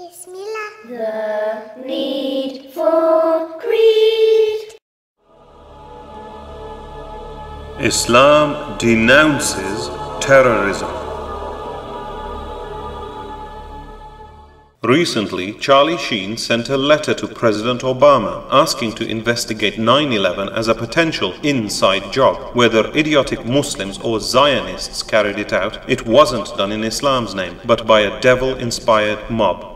Bismillah. The need for Creed. Islam denounces terrorism. Recently, Charlie Sheen sent a letter to President Obama asking to investigate 9 11 as a potential inside job. Whether idiotic Muslims or Zionists carried it out, it wasn't done in Islam's name, but by a devil inspired mob.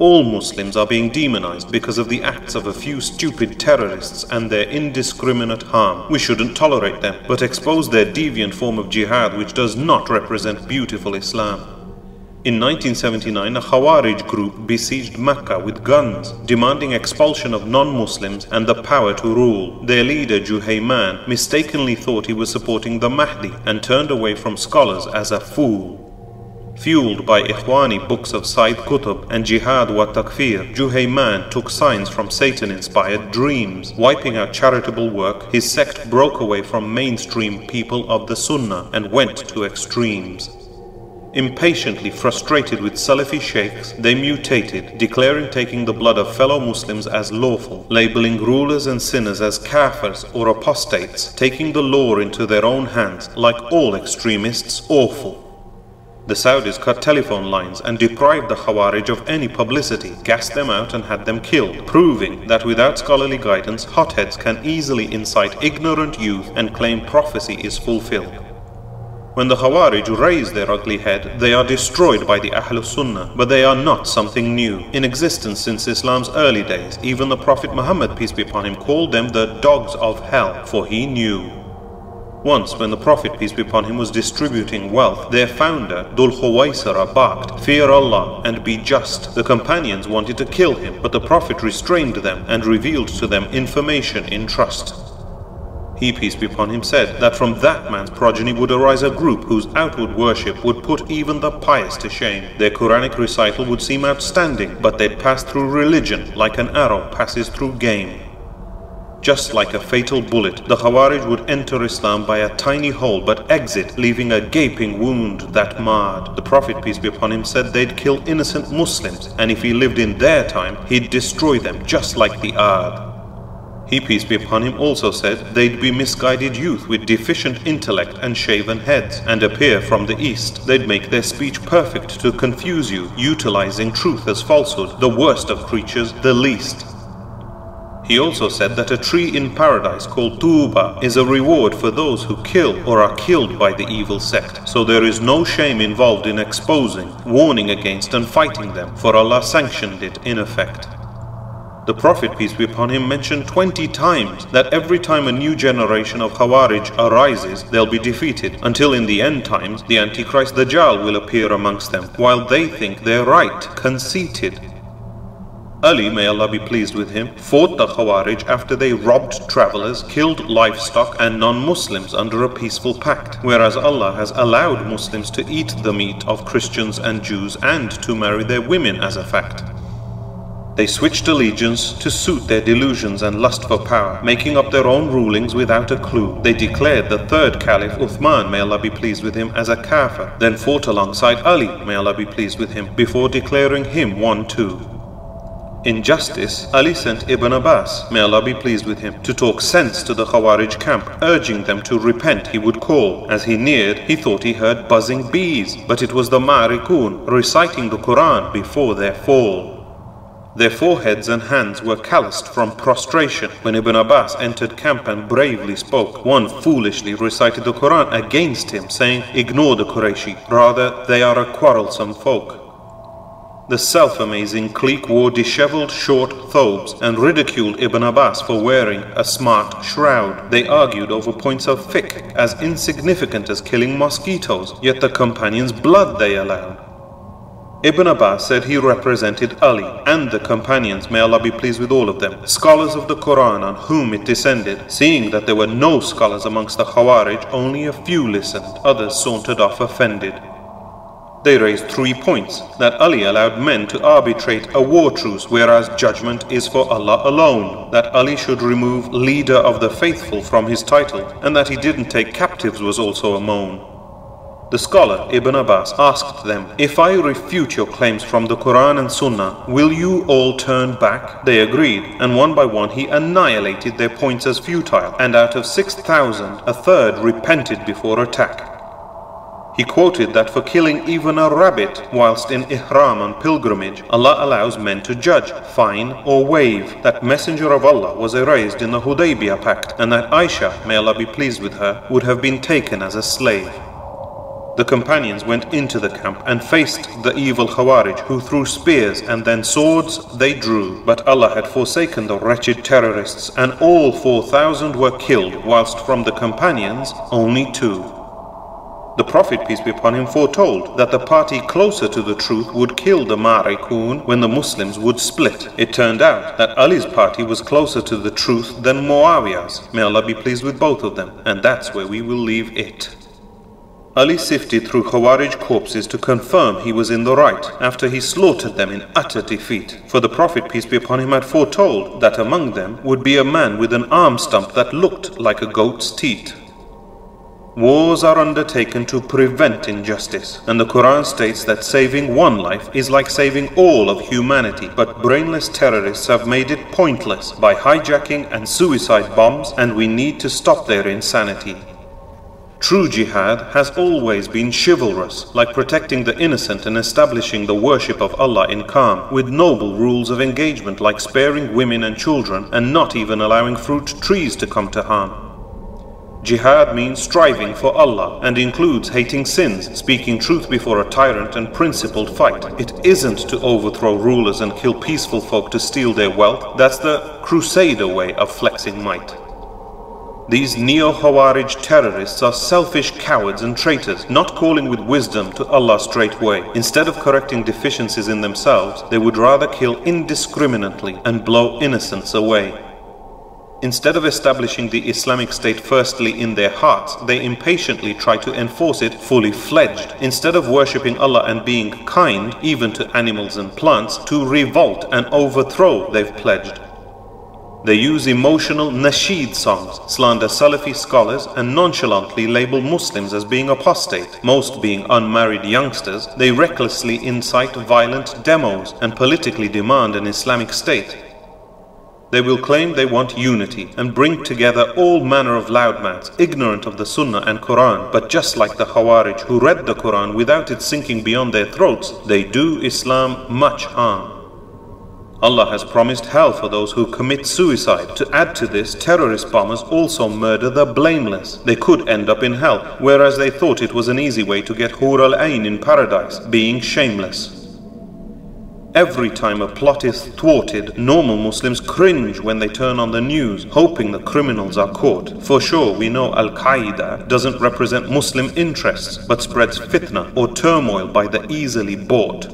All Muslims are being demonized because of the acts of a few stupid terrorists and their indiscriminate harm. We shouldn't tolerate them, but expose their deviant form of jihad which does not represent beautiful Islam. In 1979, a Khawarij group besieged Mecca with guns, demanding expulsion of non-Muslims and the power to rule. Their leader, Juhayman, mistakenly thought he was supporting the Mahdi and turned away from scholars as a fool. Fueled by Ikhwani books of Said Qutb and Jihad wa Takfir, Juhayman took signs from Satan-inspired dreams. Wiping out charitable work, his sect broke away from mainstream people of the Sunnah and went to extremes. Impatiently frustrated with Salafi sheikhs, they mutated, declaring taking the blood of fellow Muslims as lawful, labeling rulers and sinners as kafirs or apostates, taking the law into their own hands, like all extremists, awful. The Saudis cut telephone lines and deprived the Khawarij of any publicity, gassed them out and had them killed, proving that without scholarly guidance, hotheads can easily incite ignorant youth and claim prophecy is fulfilled. When the Khawarij raise their ugly head, they are destroyed by the Ahlul Sunnah, but they are not something new. In existence since Islam's early days, even the Prophet Muhammad, peace be upon him, called them the dogs of hell, for he knew. Once, when the Prophet, peace be upon him, was distributing wealth, their founder, Dhul Khuwaisara, barked, Fear Allah and be just. The companions wanted to kill him, but the Prophet restrained them and revealed to them information in trust. He, peace be upon him, said that from that man's progeny would arise a group whose outward worship would put even the pious to shame. Their Quranic recital would seem outstanding, but they'd pass through religion like an arrow passes through game. Just like a fatal bullet, the Khawarij would enter Islam by a tiny hole but exit, leaving a gaping wound that marred. The Prophet, peace be upon him, said they'd kill innocent Muslims, and if he lived in their time, he'd destroy them just like the Ad. He, peace be upon him, also said they'd be misguided youth with deficient intellect and shaven heads, and appear from the east. They'd make their speech perfect to confuse you, utilizing truth as falsehood, the worst of creatures, the least. He also said that a tree in paradise called Tuba is a reward for those who kill or are killed by the evil sect. So there is no shame involved in exposing, warning against and fighting them, for Allah sanctioned it in effect. The Prophet, peace be upon him, mentioned 20 times that every time a new generation of Khawarij arises, they'll be defeated, until in the end times the Antichrist Dajjal will appear amongst them, while they think they're right, conceited. Ali, may Allah be pleased with him, fought the Khawarij after they robbed travelers, killed livestock and non-Muslims under a peaceful pact, whereas Allah has allowed Muslims to eat the meat of Christians and Jews and to marry their women as a fact. They switched allegiance to suit their delusions and lust for power, making up their own rulings without a clue. They declared the third caliph, Uthman, may Allah be pleased with him, as a kafir, then fought alongside Ali, may Allah be pleased with him, before declaring him one too. In justice, Ali sent Ibn Abbas, may Allah be pleased with him, to talk sense to the Khawarij camp, urging them to repent he would call. As he neared, he thought he heard buzzing bees, but it was the Ma'rikun reciting the Quran before their fall. Their foreheads and hands were calloused from prostration. When Ibn Abbas entered camp and bravely spoke, one foolishly recited the Quran against him, saying, Ignore the Qurayshi, rather they are a quarrelsome folk. The self-amazing clique wore disheveled short thobes and ridiculed Ibn Abbas for wearing a smart shroud. They argued over points of fiqh as insignificant as killing mosquitoes, yet the companions' blood they allowed. Ibn Abbas said he represented Ali and the companions, may Allah be pleased with all of them, scholars of the Quran on whom it descended. Seeing that there were no scholars amongst the Khawarij, only a few listened, others sauntered off offended. They raised three points that Ali allowed men to arbitrate a war truce, whereas judgment is for Allah alone, that Ali should remove leader of the faithful from his title, and that he didn't take captives was also a moan. The scholar Ibn Abbas asked them, If I refute your claims from the Quran and Sunnah, will you all turn back? They agreed, and one by one he annihilated their points as futile, and out of 6,000, a third repented before attack. He quoted that for killing even a rabbit whilst in ihram on pilgrimage, Allah allows men to judge, fine or waive. That Messenger of Allah was erased in the Hudaybiyah Pact and that Aisha, may Allah be pleased with her, would have been taken as a slave. The companions went into the camp and faced the evil Khawarij who threw spears and then swords they drew. But Allah had forsaken the wretched terrorists and all 4,000 were killed whilst from the companions only two. The Prophet, peace be upon him, foretold that the party closer to the truth would kill the Ma'rikun when the Muslims would split. It turned out that Ali's party was closer to the truth than Muawiyah's. May Allah be pleased with both of them, and that's where we will leave it. Ali sifted through Khawarij corpses to confirm he was in the right after he slaughtered them in utter defeat. For the Prophet, peace be upon him, had foretold that among them would be a man with an arm stump that looked like a goat's teeth. Wars are undertaken to prevent injustice, and the Quran states that saving one life is like saving all of humanity. But brainless terrorists have made it pointless by hijacking and suicide bombs, and we need to stop their insanity. True jihad has always been chivalrous, like protecting the innocent and establishing the worship of Allah in calm, with noble rules of engagement like sparing women and children and not even allowing fruit trees to come to harm. Jihad means striving for Allah and includes hating sins, speaking truth before a tyrant and principled fight. It isn't to overthrow rulers and kill peaceful folk to steal their wealth. That's the crusader way of flexing might. These neo-Khawarij terrorists are selfish cowards and traitors, not calling with wisdom to Allah straight way. Instead of correcting deficiencies in themselves, they would rather kill indiscriminately and blow innocents away. Instead of establishing the Islamic State firstly in their hearts, they impatiently try to enforce it fully fledged. Instead of worshipping Allah and being kind, even to animals and plants, to revolt and overthrow they've pledged. They use emotional nasheed songs, slander Salafi scholars, and nonchalantly label Muslims as being apostate. Most being unmarried youngsters, they recklessly incite violent demos and politically demand an Islamic state. They will claim they want unity and bring together all manner of loudmouths, ignorant of the Sunnah and Quran. But just like the Khawarij who read the Quran without it sinking beyond their throats, they do Islam much harm. Allah has promised hell for those who commit suicide. To add to this, terrorist bombers also murder the blameless. They could end up in hell, whereas they thought it was an easy way to get Hur al-Ain in paradise, being shameless. Every time a plot is thwarted, normal Muslims cringe when they turn on the news, hoping the criminals are caught. For sure, we know Al Qaeda doesn't represent Muslim interests, but spreads fitna or turmoil by the easily bought.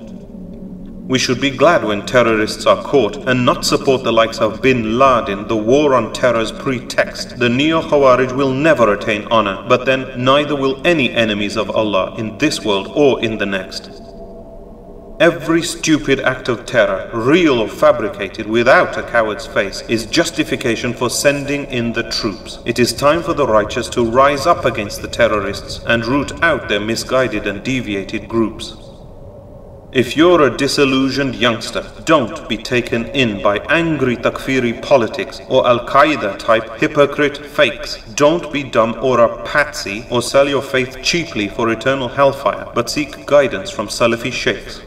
We should be glad when terrorists are caught and not support the likes of Bin Laden, the war on terror's pretext. The Neo Khawarij will never attain honor, but then neither will any enemies of Allah in this world or in the next. Every stupid act of terror, real or fabricated without a coward's face, is justification for sending in the troops. It is time for the righteous to rise up against the terrorists and root out their misguided and deviated groups. If you're a disillusioned youngster, don't be taken in by angry takfiri politics or Al Qaeda type hypocrite fakes. Don't be dumb or a patsy or sell your faith cheaply for eternal hellfire, but seek guidance from Salafi sheikhs.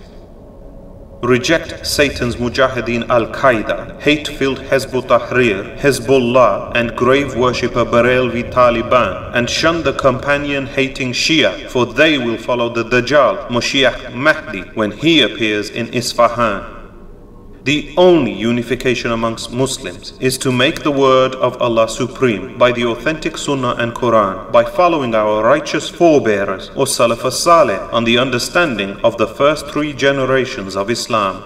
Reject Satan's Mujahideen al-Qaeda, hate-filled Hizb ut-Tahrir, Hezbollah and grave worshipper Barelvi Taliban, and shun the companion-hating Shia, for they will follow the Dajjal, Moshiach Mahdi, when he appears in Isfahan. The only unification amongst Muslims is to make the word of Allah supreme by the authentic Sunnah and Quran, by following our righteous forebearers or Salaf as-Salih on the understanding of the first three generations of Islam.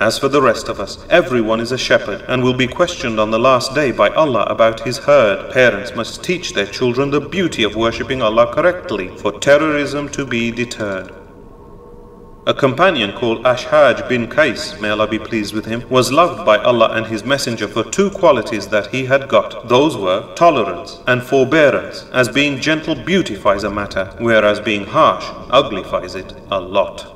As for the rest of us, everyone is a shepherd and will be questioned on the last day by Allah about his herd. Parents must teach their children the beauty of worshipping Allah correctly for terrorism to be deterred. A companion called Ashhaj bin Qais, may Allah be pleased with him, was loved by Allah and His Messenger for two qualities that he had got. Those were tolerance and forbearance, as being gentle beautifies a matter, whereas being harsh uglifies it a lot.